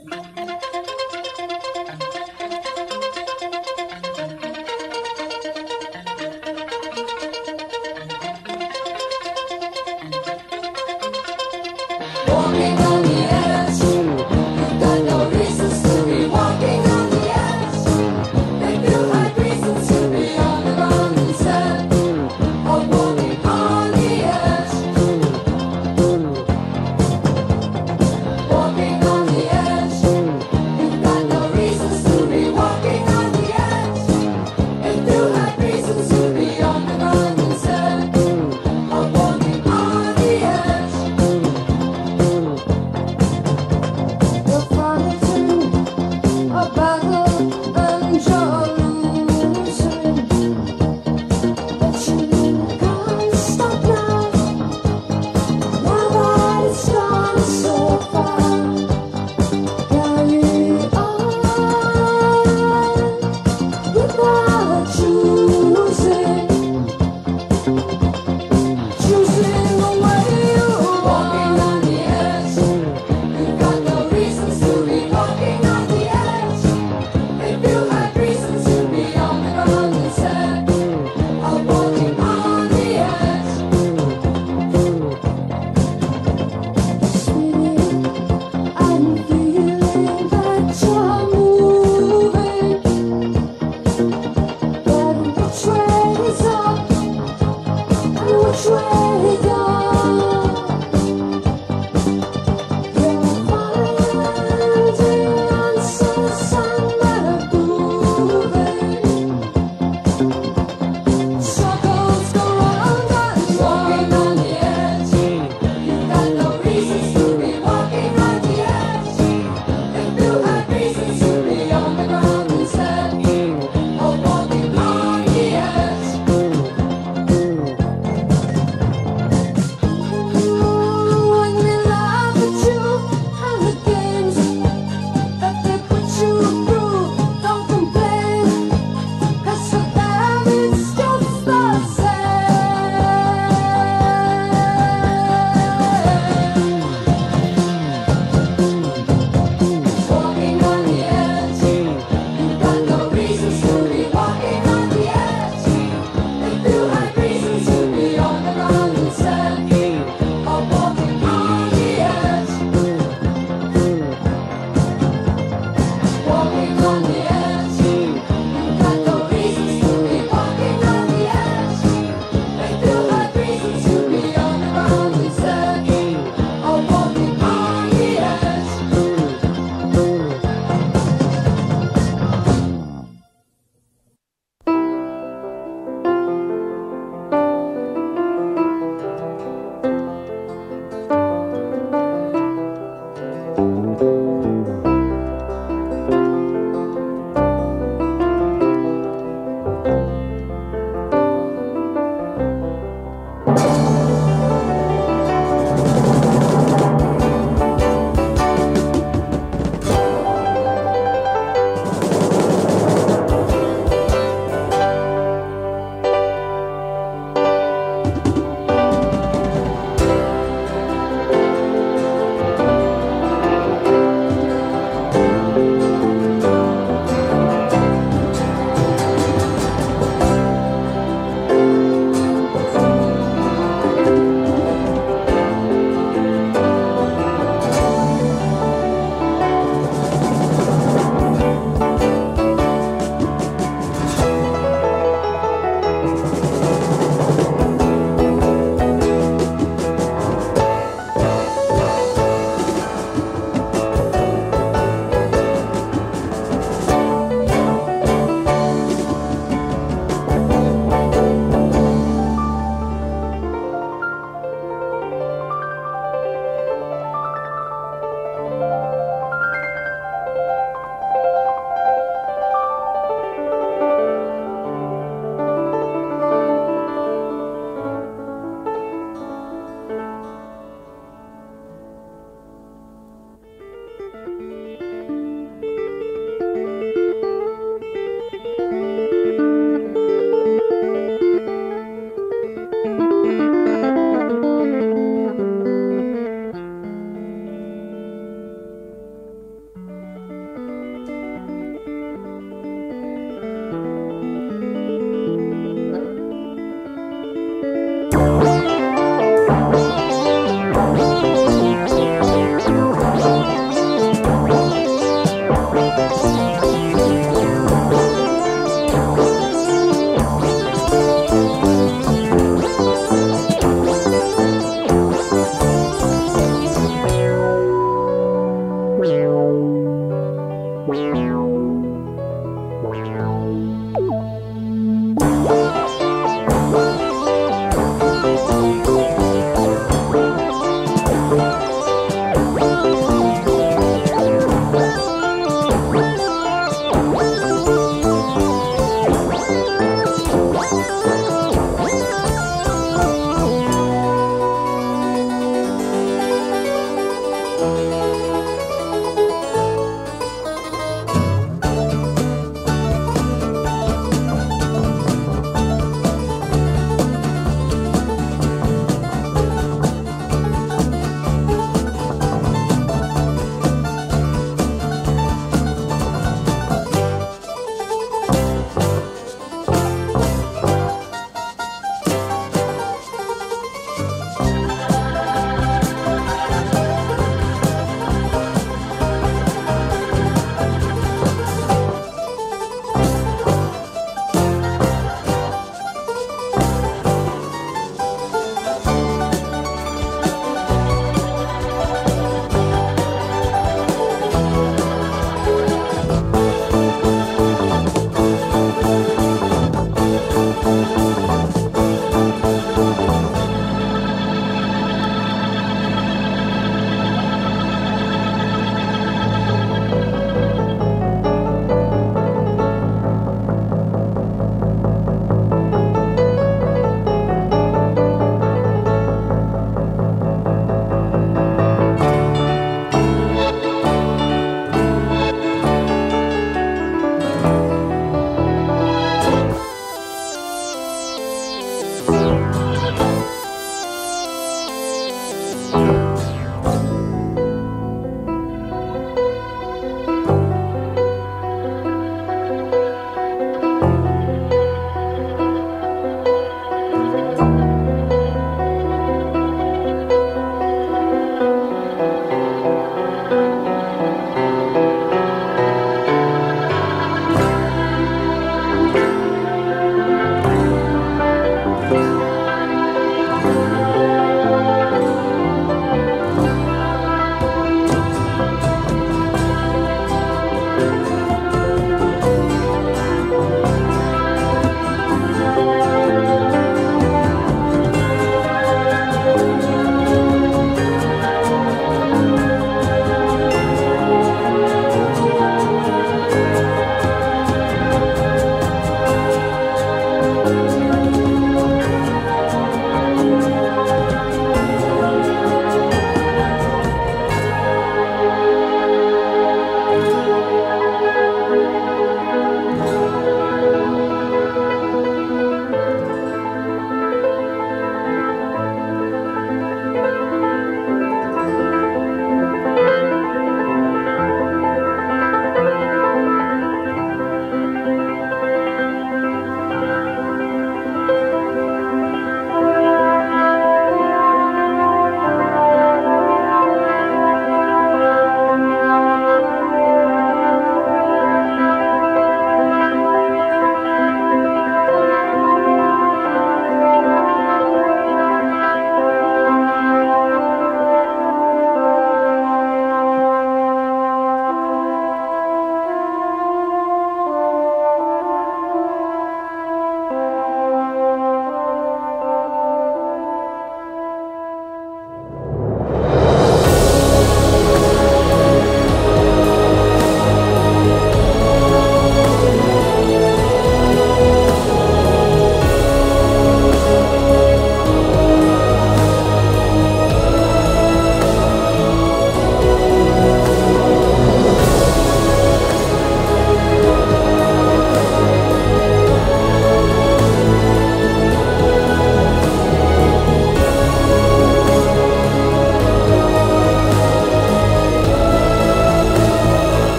Walking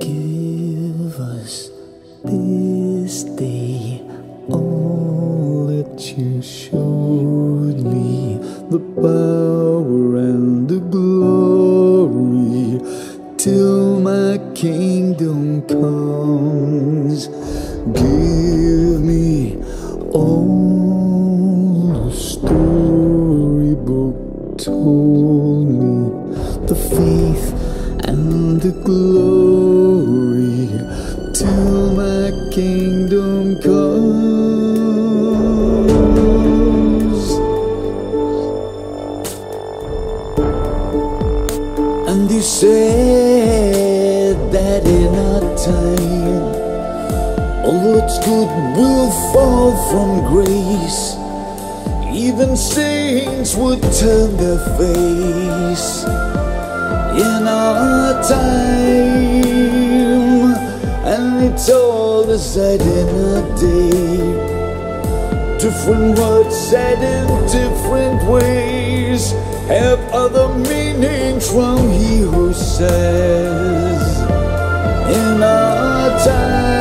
Give me from grace. Even saints would turn their face in our time, and it's all decided in a day. Different words said in different ways have other meanings from he who says in our time.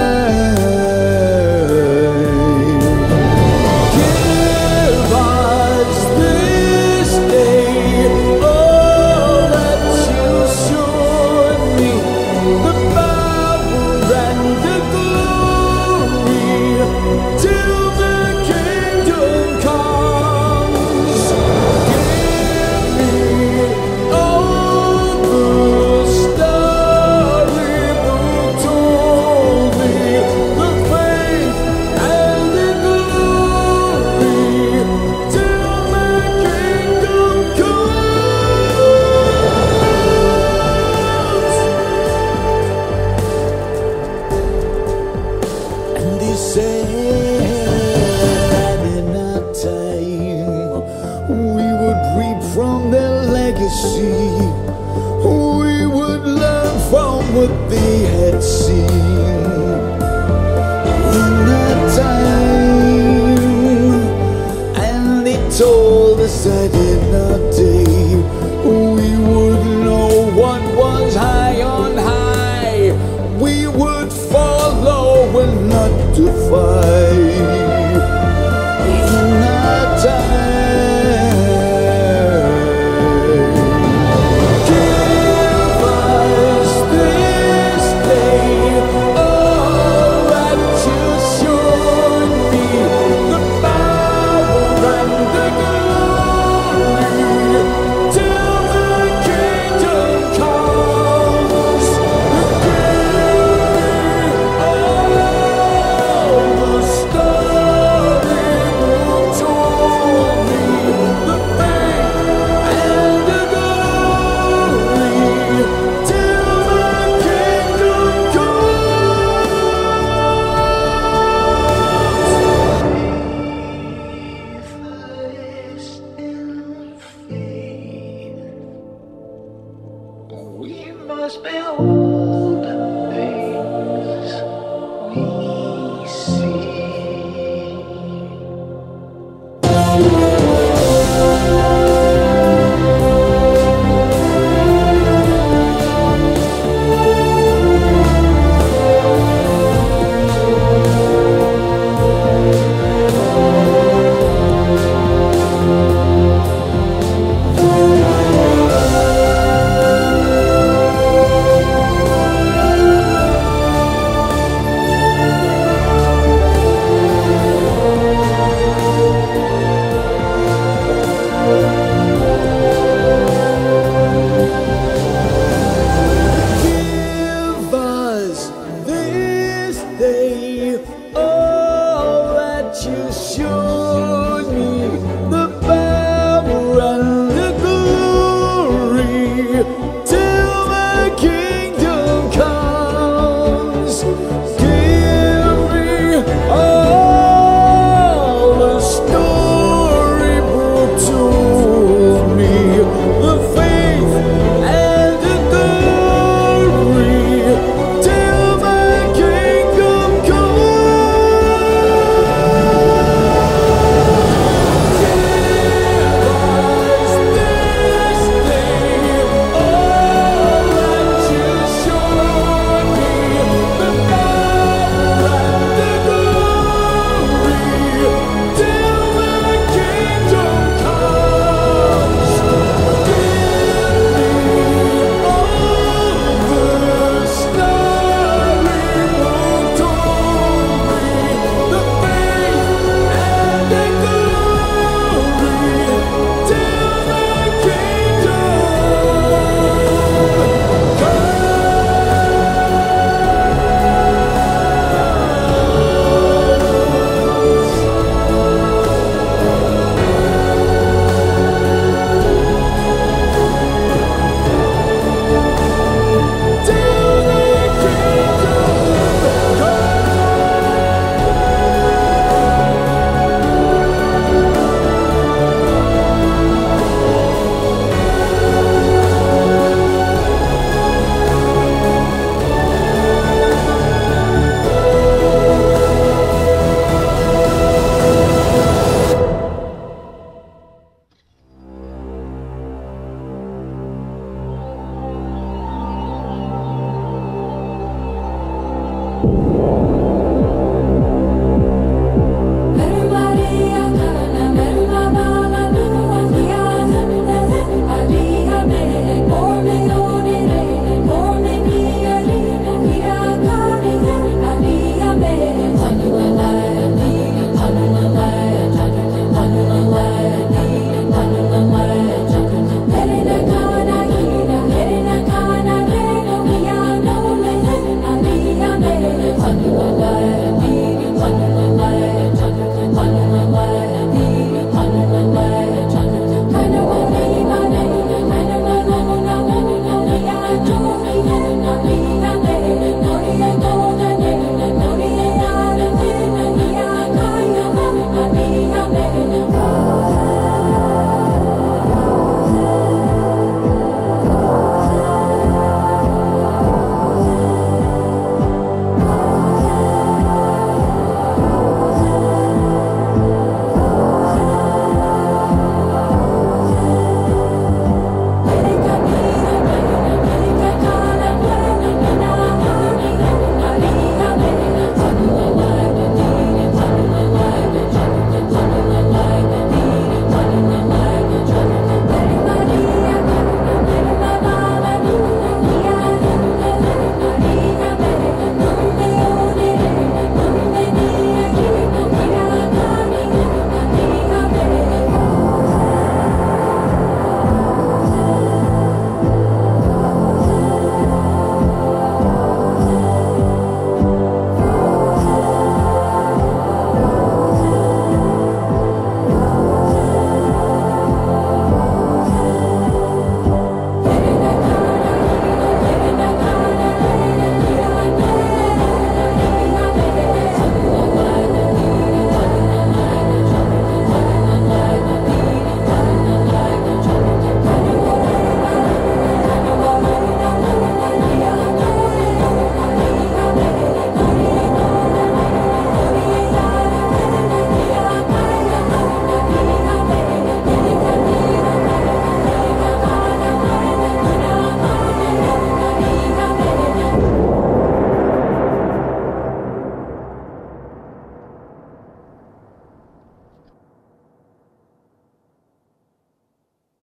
Told us I did not day we were